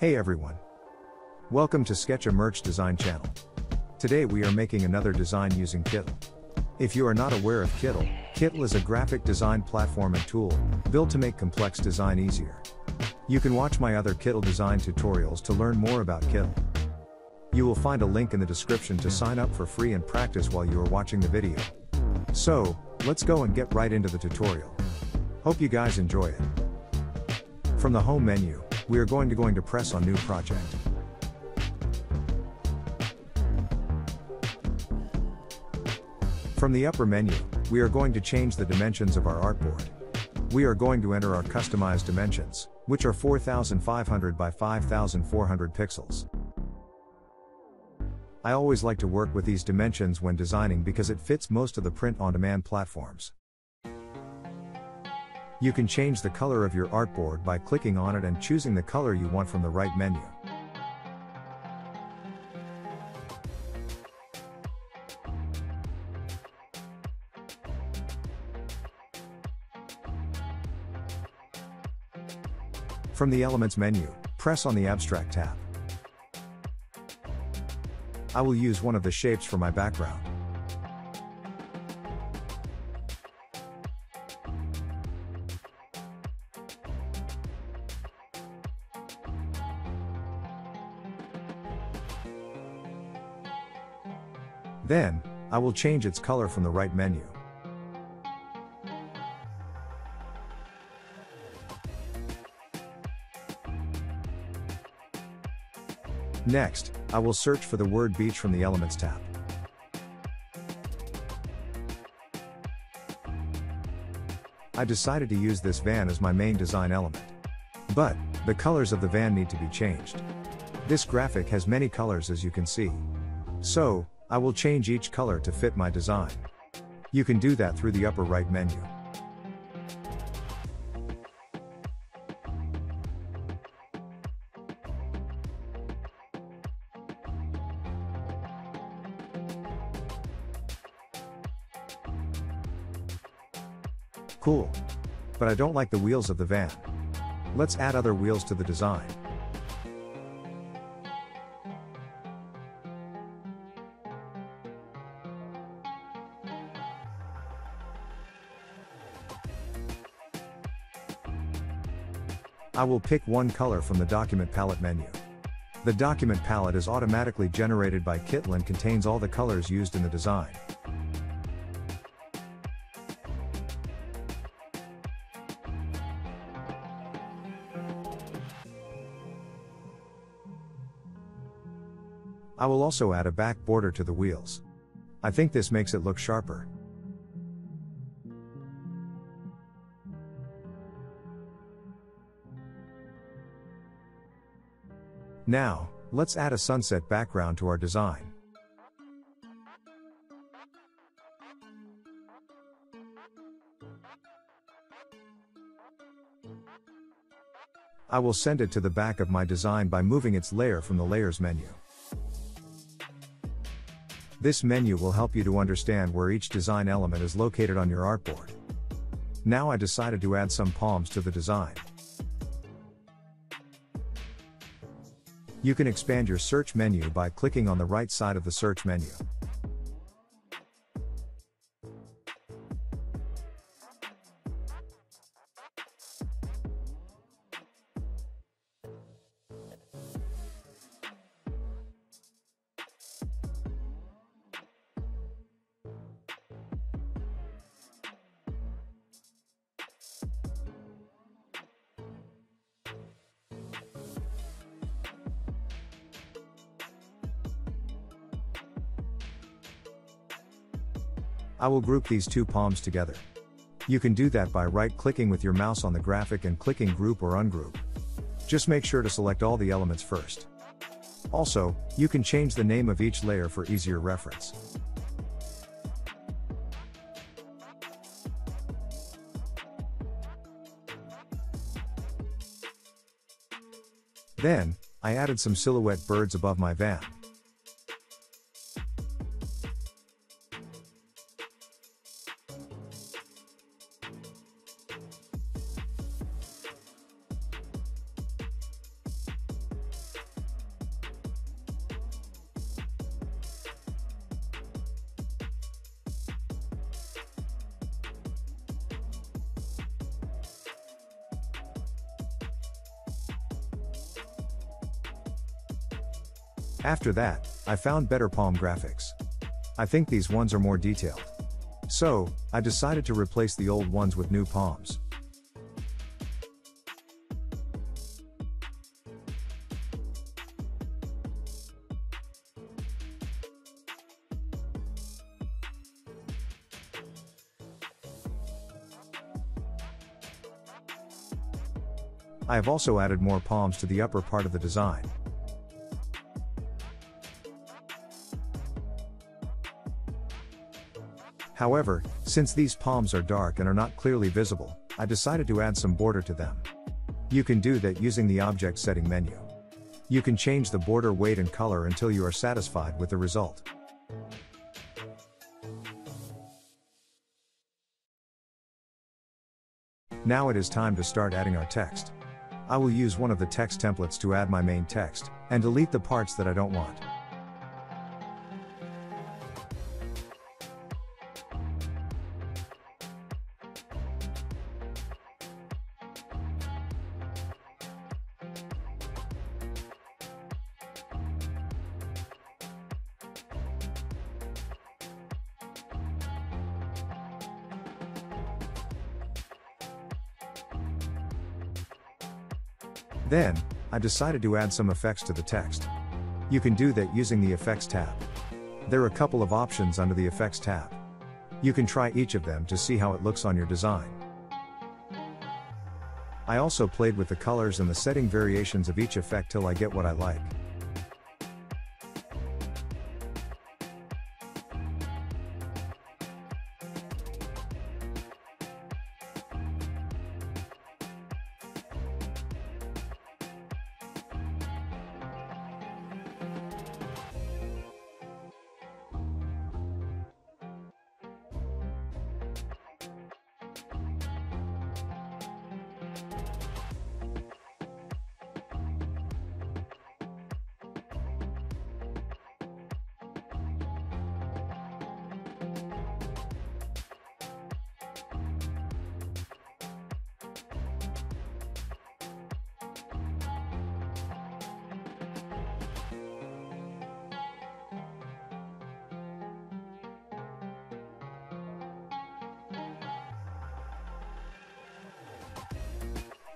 Hey everyone. Welcome to Sketchaa Merch Design channel. Today we are making another design using Kittl. If you are not aware of Kittl, Kittl is a graphic design platform and tool, built to make complex design easier. You can watch my other Kittl design tutorials to learn more about Kittl. You will find a link in the description to sign up for free and practice while you are watching the video. So, let's go and get right into the tutorial. Hope you guys enjoy it. From the home menu, we are going to going to press on new project. From the upper menu, we are going to change the dimensions of our artboard. We are going to enter our customized dimensions, which are 4500 by 5400 pixels. I always like to work with these dimensions when designing because it fits most of the print-on-demand platforms. You can change the color of your artboard by clicking on it and choosing the color you want from the right menu. From the Elements menu, press on the Abstract tab. I will use one of the shapes for my background. Then, I will change its color from the right menu. Next, I will search for the word beach from the Elements tab. I decided to use this van as my main design element. But, the colors of the van need to be changed. This graphic has many colors as you can see. So, I will change each color to fit my design. You can do that through the upper right menu. Cool. But I don't like the wheels of the van. Let's add other wheels to the design. I will pick one color from the document palette menu. The document palette is automatically generated by Kittl and contains all the colors used in the design. I will also add a back border to the wheels. I think this makes it look sharper. Now, let's add a sunset background to our design. I will send it to the back of my design by moving its layer from the Layers menu. This menu will help you to understand where each design element is located on your artboard. Now I decided to add some palms to the design. You can expand your search menu by clicking on the right side of the search menu. I will group these two palms together. You can do that by right clicking with your mouse on the graphic and clicking group or ungroup. Just make sure to select all the elements first. Also, you can change the name of each layer for easier reference. Then, I added some silhouette birds above my van. After that, I found better palm graphics. I think these ones are more detailed. So, I decided to replace the old ones with new palms. I have also added more palms to the upper part of the design. However, since these palms are dark and are not clearly visible, I decided to add some border to them. You can do that using the object setting menu. You can change the border weight and color until you are satisfied with the result. Now it is time to start adding our text. I will use one of the text templates to add my main text, and delete the parts that I don't want. Then, I decided to add some effects to the text. You can do that using the Effects tab. There are a couple of options under the Effects tab. You can try each of them to see how it looks on your design. I also played with the colors and the setting variations of each effect till I get what I like.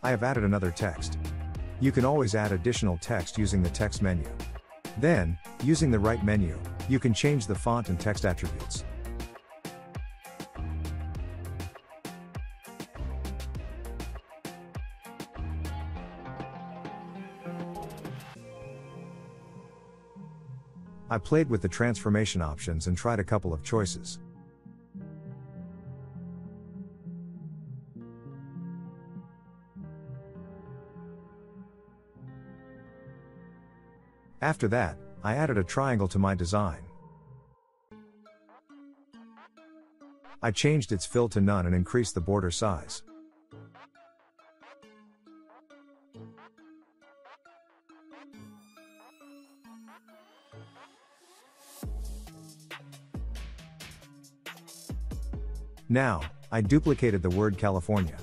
I have added another text. You can always add additional text using the text menu. Then, using the right menu, you can change the font and text attributes. I played with the transformation options and tried a couple of choices. After that, I added a triangle to my design. I changed its fill to none and increased the border size. Now, I duplicated the word California.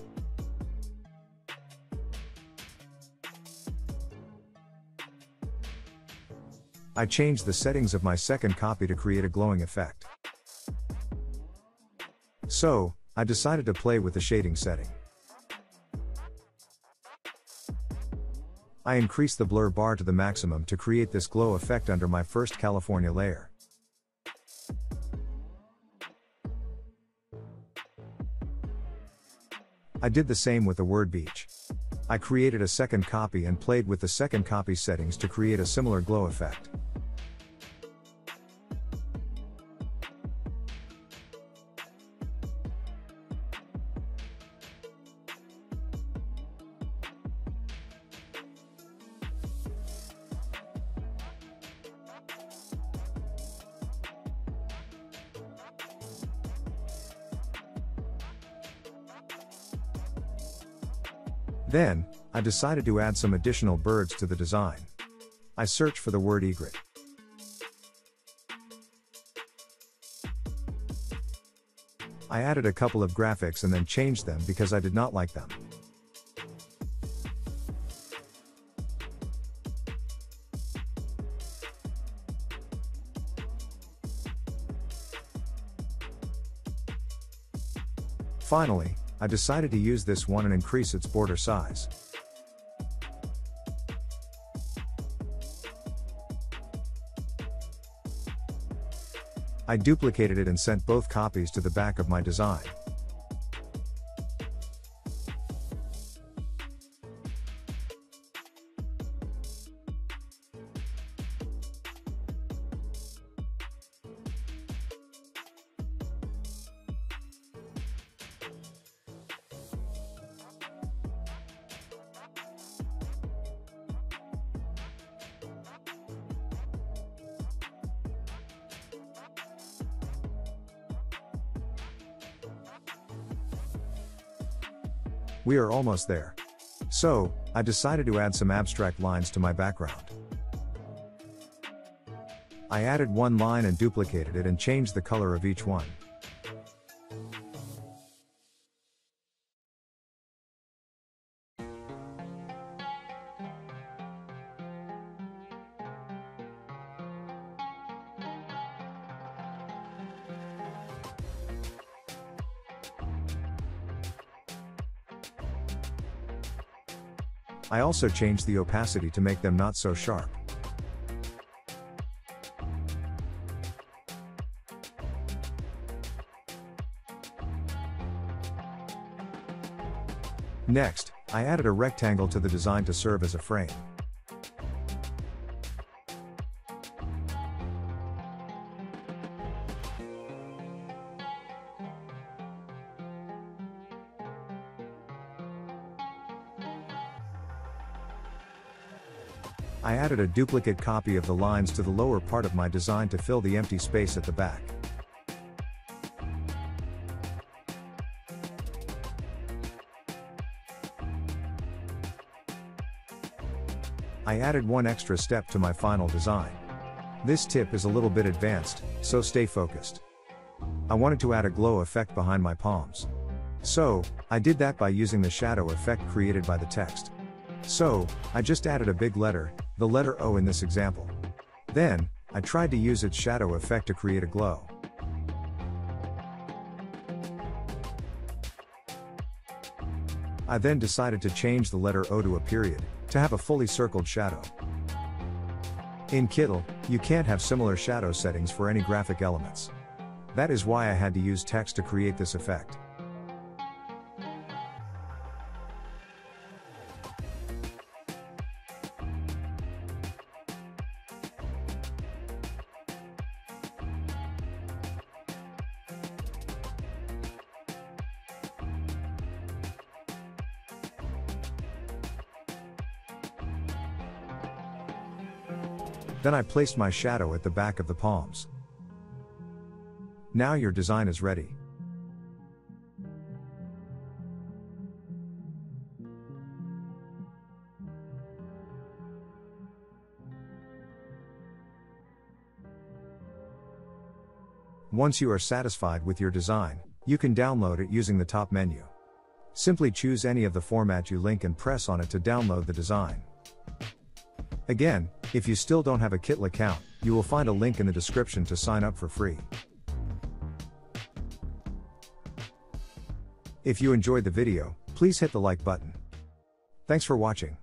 I changed the settings of my second copy to create a glowing effect. So, I decided to play with the shading setting. I increased the blur bar to the maximum to create this glow effect under my first California layer. I did the same with the word beach. I created a second copy and played with the second copy settings to create a similar glow effect. Then, I decided to add some additional birds to the design. I searched for the word egret. I added a couple of graphics and then changed them because I did not like them. Finally, I decided to use this one and increase its border size. I duplicated it and sent both copies to the back of my design. We are almost there. So, I decided to add some abstract lines to my background. I added one line and duplicated it and changed the color of each one. I also changed the opacity to make them not so sharp. Next, I added a rectangle to the design to serve as a frame. I added a duplicate copy of the lines to the lower part of my design to fill the empty space at the back. I added one extra step to my final design. This tip is a little bit advanced, so stay focused. I wanted to add a glow effect behind my palms. So, I did that by using the shadow effect created by the text. So, I just added a big letter, the letter O in this example. Then, I tried to use its shadow effect to create a glow. I then decided to change the letter O to a period, to have a fully circled shadow. In Kittl, you can't have similar shadow settings for any graphic elements. That is why I had to use text to create this effect. Then I placed my shadow at the back of the palms. Now your design is ready. Once you are satisfied with your design, you can download it using the top menu. Simply choose any of the format you link and press on it to download the design. Again, if you still don't have a Kittl account, you will find a link in the description to sign up for free. If you enjoyed the video, please hit the like button. Thanks for watching.